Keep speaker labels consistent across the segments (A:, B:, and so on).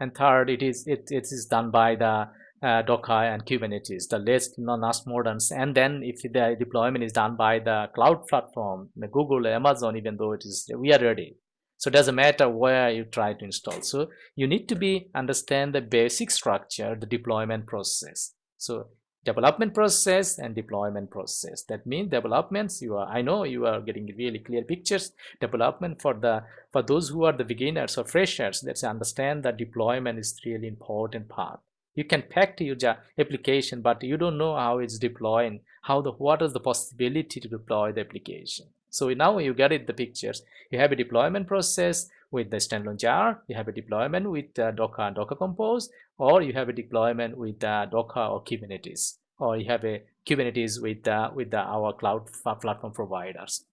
A: and third it is it, it is done by the uh, Docker and Kubernetes, the latest, last moderns. And then if the deployment is done by the cloud platform, the Google, Amazon, even though it is, we are ready. So it doesn't matter where you try to install. So you need to be understand the basic structure, the deployment process. So development process and deployment process. That means developments you are, I know you are getting really clear pictures. Development for the for those who are the beginners or freshers, let's understand that deployment is really important part you can pack to your application but you don't know how it's deploying how the what is the possibility to deploy the application so now you get it the pictures you have a deployment process with the standalone jar you have a deployment with uh, docker and docker compose or you have a deployment with uh, docker or kubernetes or you have a kubernetes with uh, with the, our cloud platform providers.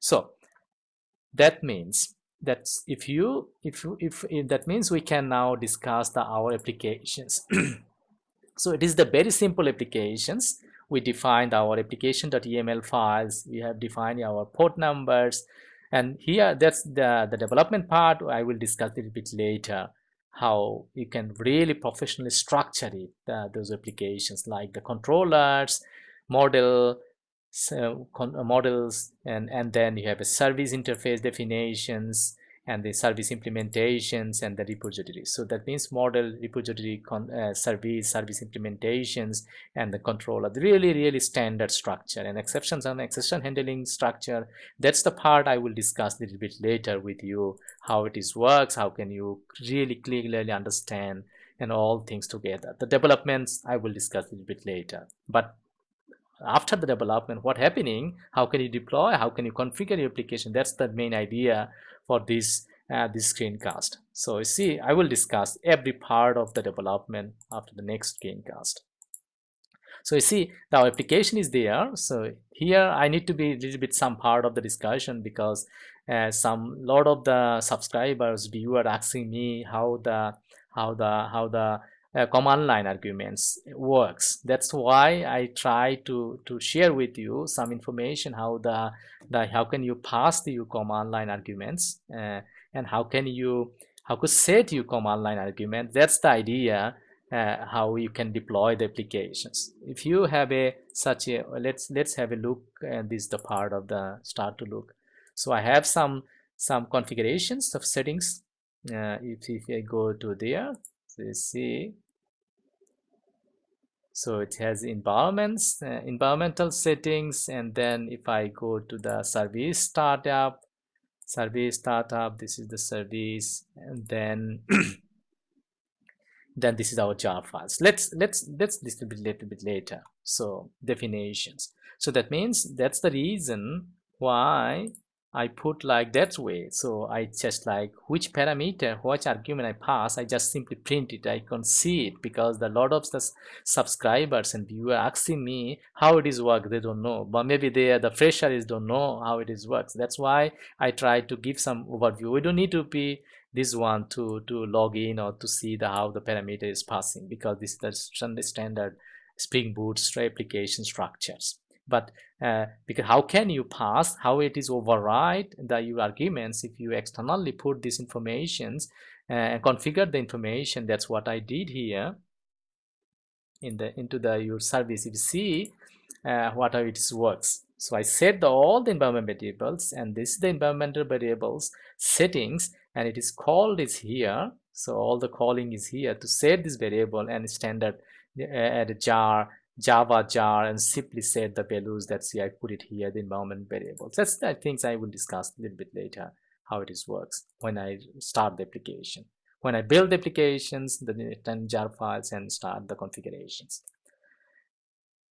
A: So that means that if you if, if if that means we can now discuss the our applications. So it is the very simple applications. We defined our application.yml files. We have defined our port numbers and here that's the the development part. I will discuss a little bit later how you can really professionally structure it uh, those applications like the controllers model so models and and then you have a service interface definitions and the service implementations and the repositories so that means model repository uh, service service implementations and the controller. The really really standard structure and exceptions and exception handling structure. That's the part i will discuss a little bit later with you how it is works how can you really clearly understand and all things together. The developments i will discuss a little bit later. But after the development what happening? How can you deploy? How can you configure your application? That's the main idea for this uh, this screencast. So you see i will discuss every part of the development after the next screencast. So you see now application is there. So here i need to be a little bit some part of the discussion because uh, some lot of the subscribers viewer asking me how the how the how the uh, command line arguments works. That's why i try to to share with you some information how the, the how can you pass the your command line arguments uh, and how can you how could set your command line argument. That's the idea uh, how you can deploy the applications. If you have a such a let's let's have a look and this is the part of the start to look. So i have some some configurations of settings. Uh, if, if i go to there so you see so it has environments uh, environmental settings and then if i go to the service startup service startup this is the service and then then this is our jar files. Let's let's let's this a little bit later. So definitions. So that means that's the reason why I put like that way. So I just like which parameter, which argument I pass, I just simply print it. I can see it because the lot of the subscribers and viewer asking me how it is work. They don't know, but maybe they are the freshers don't know how it is works. That's why I try to give some overview. We don't need to be this one to to log in or to see the how the parameter is passing because this is the standard Spring Boot application structures but uh, because how can you pass how it is override the your arguments if you externally put these informations uh, and configure the information? That's what I did here in the into the your service. If you see uh, what it works. So I set the, all the environment variables and this is the environmental variables settings and it is called is here. So all the calling is here to set this variable and standard uh, add a jar Java jar and simply set the values that see I put it here, the environment variables. That's the things I will discuss a little bit later, how it is works when I start the application. When I build the applications, the 10 jar files and start the configurations.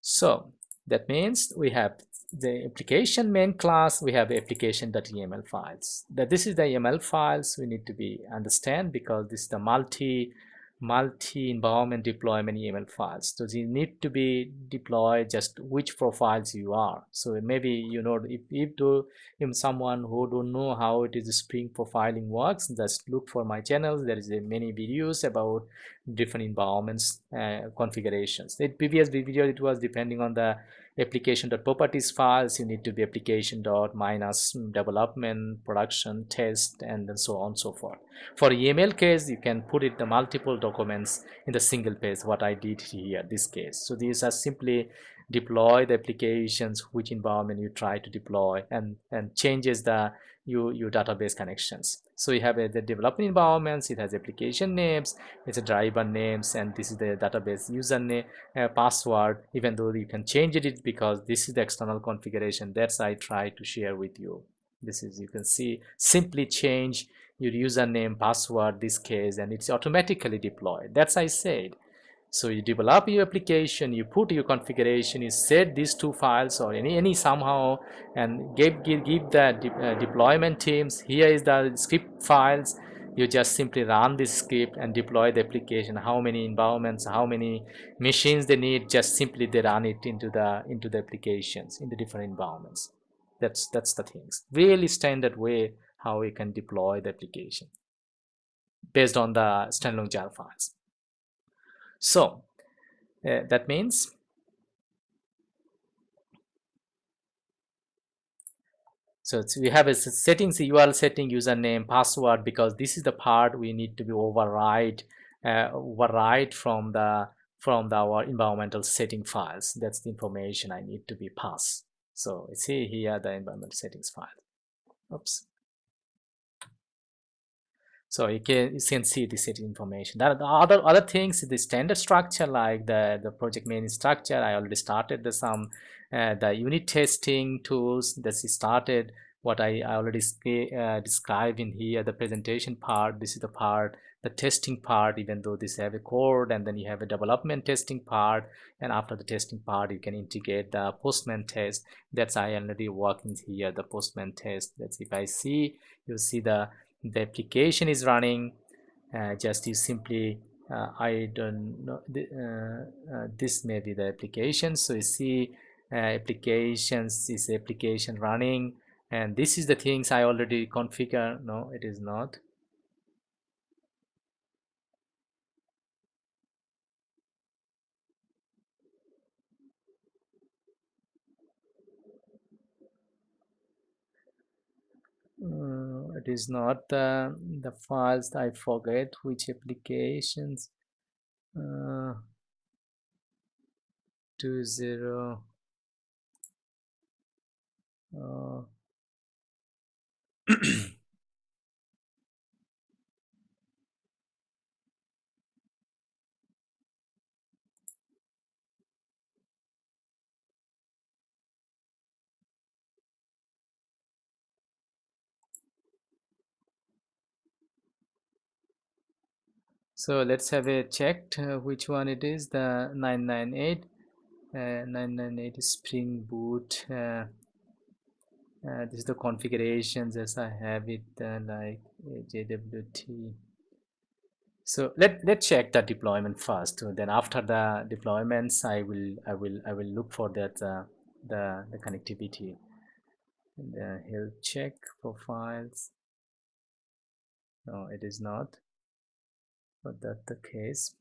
A: So that means we have the application main class, we have application.yml files. That this is the YAML files we need to be understand because this is the multi multi-environment deployment YAML files. So you need to be deployed just which profiles you are. So maybe you know if if to if someone who don't know how it is Spring profiling works, just look for my channel. There is a many videos about different environments uh, configurations. The previous video it was depending on the application dot properties files. You need to be application dot minus development production test and then so on and so forth. For eml case you can put it the multiple documents in the single page what i did here this case. So these are simply deploy the applications which environment you try to deploy and and changes the your, your database connections. So you have the development environments, it has application names, it's a driver names, and this is the database username, uh, password, even though you can change it because this is the external configuration. That's I try to share with you. This is, you can see, simply change your username, password, this case, and it's automatically deployed. That's I said. So you develop your application, you put your configuration, you set these two files or any any somehow and give give, give the de uh, deployment teams. Here is the script files. You just simply run this script and deploy the application. How many environments, how many machines they need, just simply they run it into the into the applications in the different environments. That's that's the things. Really standard way how we can deploy the application based on the standalone jar files. So uh, that means so we have a settings URL setting username password because this is the part we need to be override uh, override from the from the, our environmental setting files. That's the information I need to be passed so see here the environmental settings file. Oops so you can you can see the set information. That the other other things the standard structure like the the project main structure i already started the some uh, the unit testing tools. That started. What i, I already uh, described in here the presentation part this is the part the testing part even though this have a code and then you have a development testing part and after the testing part you can integrate the postman test. That's i already working here the postman test. That's if i see you see the the application is running uh, just you simply uh, I don't know uh, uh, this may be the application. So you see uh, applications is application running and this is the things I already configure. No it is not. Uh, it is not the the files I forget which applications uh, two zero uh, so let's have a checked uh, which one it is. The 998 uh, 998 spring boot uh, uh, this is the configurations as I have it uh, like JWT so let let's check the deployment first. Then after the deployments I will I will I will look for that uh, the the connectivity. The health check profiles. No it is not but that's the case.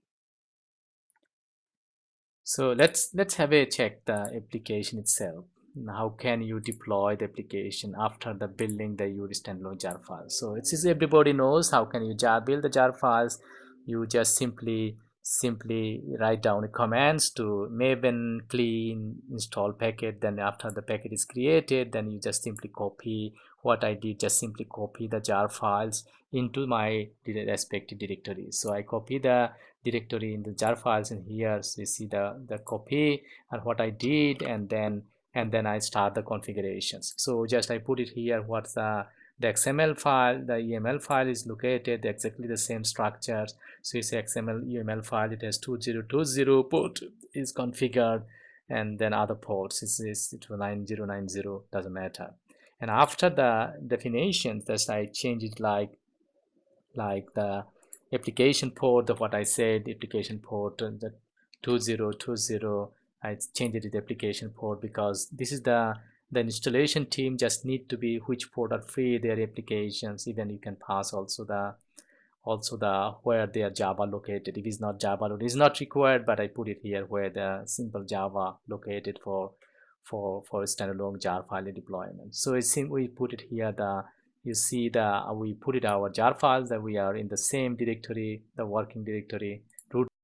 A: So let's let's have a check the application itself. How can you deploy the application after the building the your standalone jar files so it's everybody knows how can you jar build the jar files. You just simply simply write down commands to maven clean install packet then after the packet is created then you just simply copy what i did just simply copy the jar files into my respective directories so i copy the directory in the jar files in here. So you see the the copy and what i did and then and then i start the configurations. So just i put it here what's the the xml file the eml file is located exactly the same structures so it's xml eml file it has 2020 port is configured and then other ports. Is is 9090 doesn't matter and after the definitions that i change it like like the application port of what I said application port the 2020 I changed it to the application port because this is the the installation team just need to be which port are free their applications even you can pass also the also the where their java located. If it's not java it is not required but i put it here where the simple java located for for for standalone jar file deployment. So it seems we put it here the you see the we put it our jar files that we are in the same directory the working directory